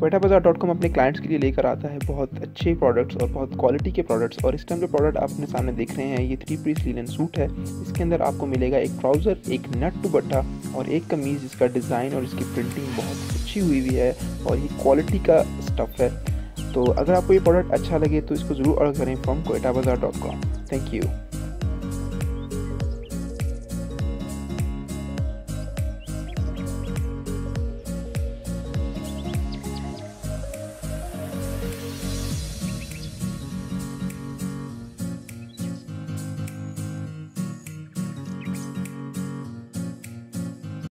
कोयटा बाज़ार dot com अपने clients के लिए लेकर आता है बहुत अच्छे प्रोडक्ट्स और बहुत क्वालिटी के प्रोडक्ट्स और इस टाइम जो प्रोडक्ट आप अपने सामने देख रहे हैं, ये थ्री पीस लीलन सूट है। इसके अंदर आपको मिलेगा एक ट्राउज़र एक नट टू बट्टा और एक कमीज़ जिसका डिज़ाइन और इसकी प्रिंटिंग बहुत अच्छी हुई हुई है और ये क्वालिटी का स्टफ़ है। तो अगर आपको ये प्रोडक्ट अच्छा लगे तो इसको ज़रूर ऑर्डर करें फ्रॉम कोयटा बाज़ार डॉट कॉम थैंक यू